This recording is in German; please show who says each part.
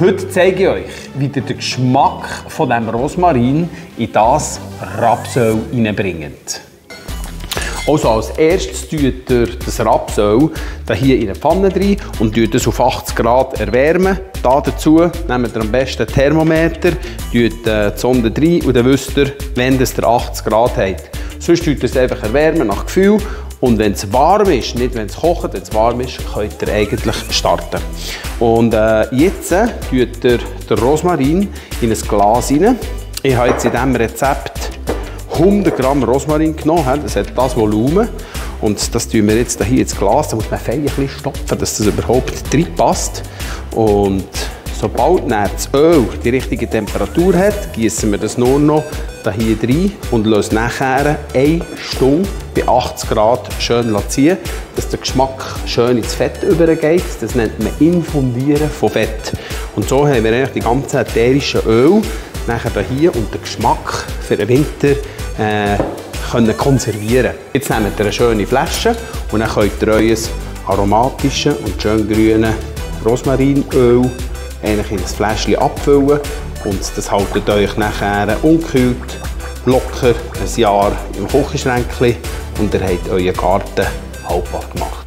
Speaker 1: Heute zeige ich euch, wie ihr den Geschmack von dem Rosmarin in das Rapsöl hineinbringt. Also als erstes tut ihr das Rapsöl hier in eine Pfanne rein und es auf 80 Grad erwärmen. Da dazu nehmt ihr am besten ein Thermometer, tut äh, die Sonde rein und dann wisst ihr, wenn es 80 Grad hat. Sonst tut ihr es einfach erwärmen nach Gefühl und wenn es warm ist, nicht wenn es kocht, wenn es warm ist, könnt ihr eigentlich starten. Und äh, jetzt äh, tut ihr den Rosmarin in ein Glas rein. Ich habe jetzt in diesem Rezept 100 Gramm Rosmarin genommen, das hat das Volumen. Und das tun wir jetzt hier ins Glas. Da muss man fein ein bisschen stopfen, dass das überhaupt reinpasst. Und sobald das Öl die richtige Temperatur hat, gießen wir das nur noch hier rein und lassen nachher eine Stunde bei 80 Grad schön ziehen, dass der Geschmack schön ins Fett übergeht. Das nennt man Infundieren von Fett. Und so haben wir eigentlich die ganzen ätherischen Öl nachher hier und den Geschmack für den Winter äh, können konservieren. Jetzt nehmt ihr eine schöne Flasche und dann könnt ihr euer aromatisches und schön grünes Rosmarinöl eigentlich in ein Fläschchen abfüllen und das haltet euch nachher unkühlt locker ein Jahr im Küchenschränkchen und ihr habt euren Garten haltbar gemacht.